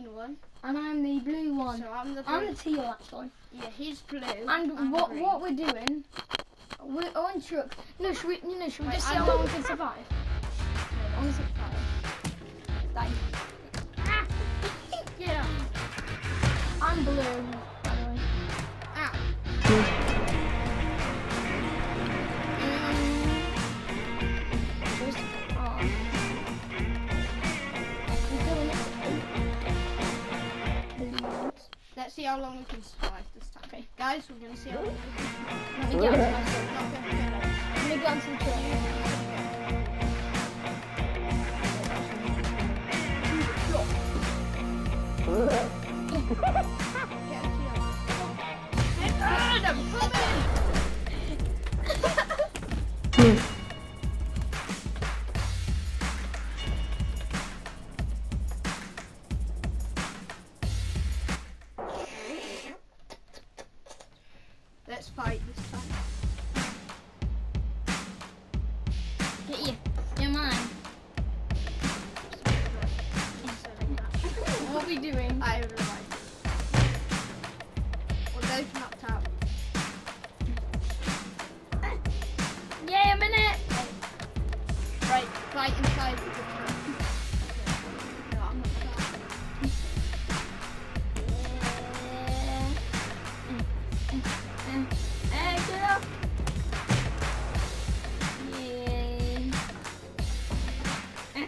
green one. and I'm the blue one. So I'm the I'm the teal actually. Yeah, he's blue. And I'm what green. what we're doing? We're on truck. No, should we? You know, should we Wait, just see how long we can survive? On the survive. Ah! Yeah. I'm blue. How long we can survive this time. Okay. Guys, we're gonna see how long we can Let me get onto my Not gonna get it. Let me get onto the truck. Get fight this time. Get you. You're mine. What are we doing? I. Well, they've knocked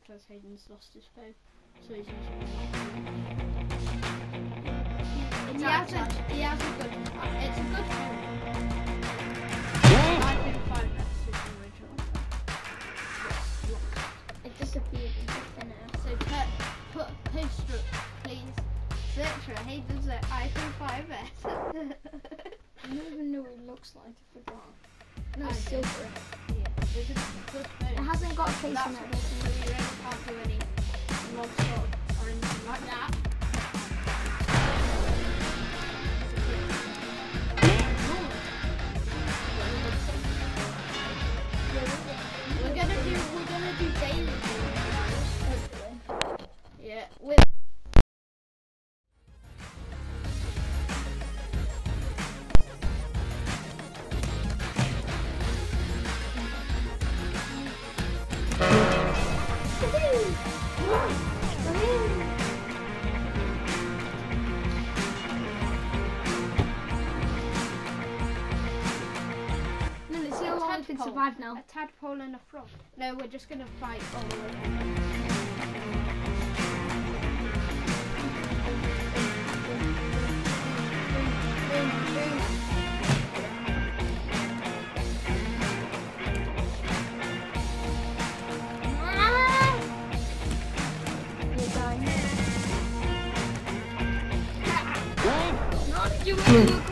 because Haydn's lost his phone, so he's using it. He has a, he has a good, it's a good phone. iPhone 5S is the original. It disappeared into thin air. So put, put post please. Search for Haydn's uh, iPhone 5S. I don't even know what it looks like. I forgot. No, it's silver. yeah, It hasn't got a case That's it. so you really can't do any or anything like that. We're gonna do we're gonna do daily can survive now. a tadpole and a frog. No, we're just gonna fight all the way. You're dying. Ah! Not you hmm.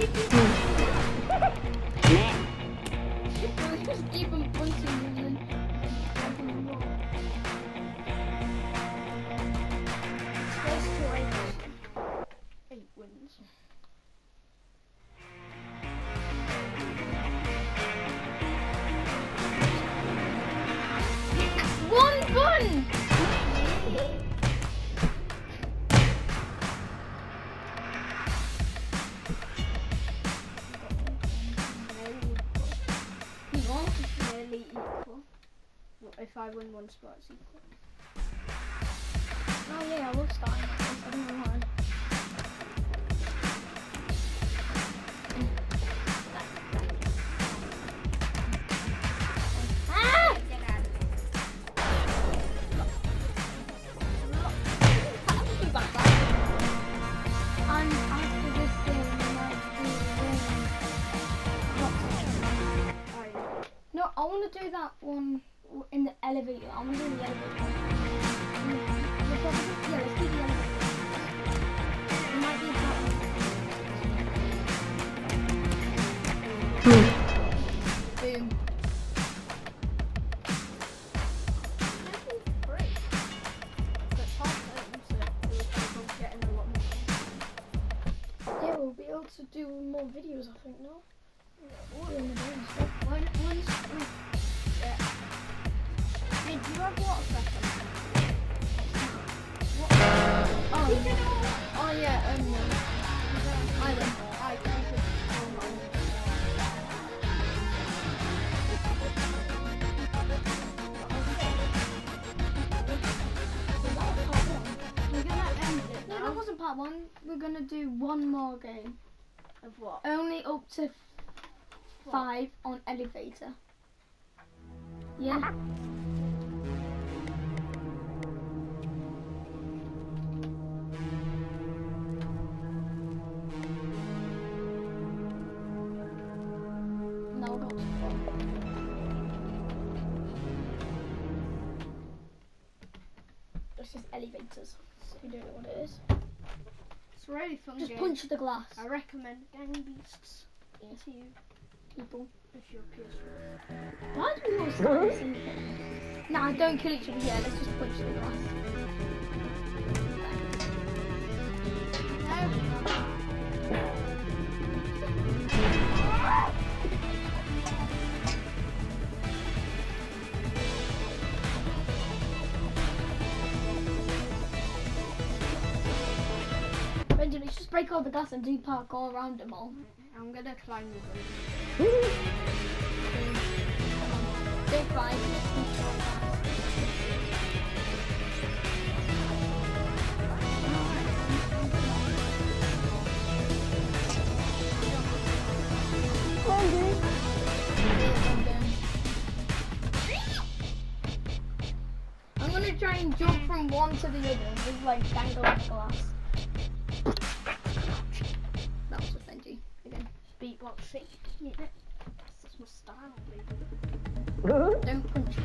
Just keep on punching I win one spot, it's equal. Oh yeah, was starting. I don't know why. Ah! I want to do that one in the elevator. I want to do the elevator. Mm, Yeah, let's do the elevator. It might be. Boom. A lot more. Yeah, we'll be able to do more videos, I think, no? Doing the game stuff. When, when, yeah. Hey, do you have water pressure? Oh, oh yeah, um. I win. I can We're gonna end it No, now. that wasn't part one. We're gonna do one more game. Of what? Only up to What? five on elevator. Yeah. Elevators. So you don't know what it is. It's a really fun Just game. punch the glass. I recommend Gang Beasts Yeah. to you People. if you're PS4. Why do we always start the same thing? Nah, don't kill each other. Yeah, let's just punch the glass. Let's just break all the glass and do parkour around them all. I'm gonna climb the roof. Don't cry. let's punch all glass. I'm gonna try and jump from one to the other and just like dangle on the glass. Don't punch me.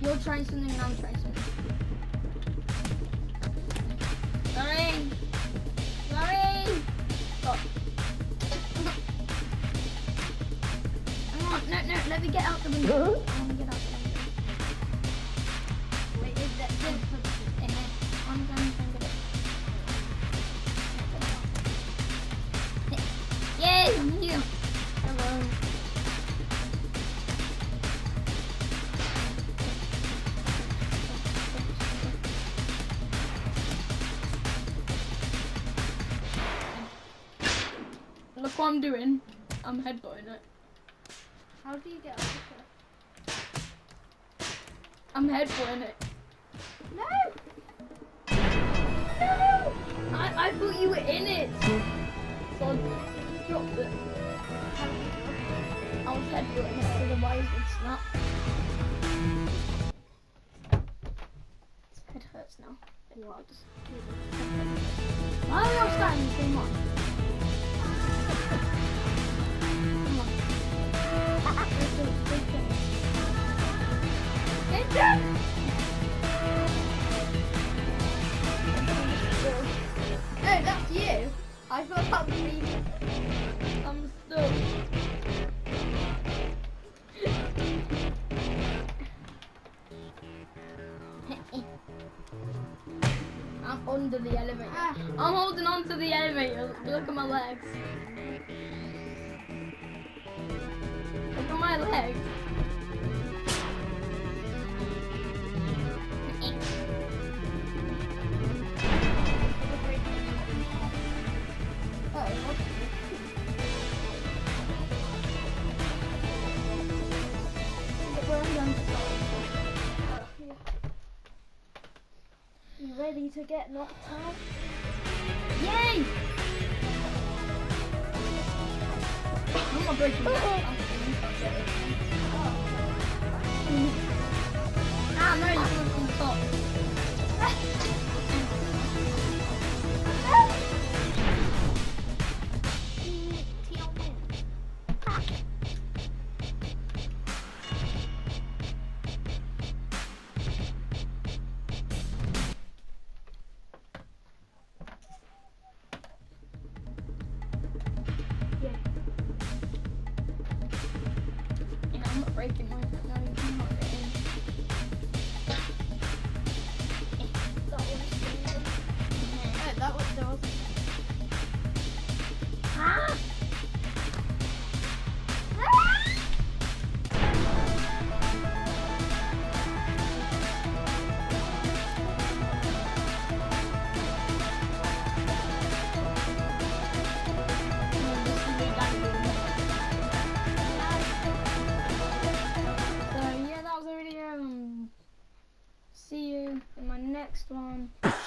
You're trying something I'm trying something. Sorry! Sorry! Hang on, no, no, let me get out the window. Yay! You! Hello. Look what I'm doing. I'm headbutting it. How do you get out? I'm headbutting it. No! No! I, I thought you were in it. So I dropped it. I was headbutting it, otherwise it would snap. His head hurts now. It. Why are we all starting the under the elevator. Ah. I'm holding on to the elevator. Look at my legs. Look at my legs. likely to get knocked out. Yay! I'm breaking my next one.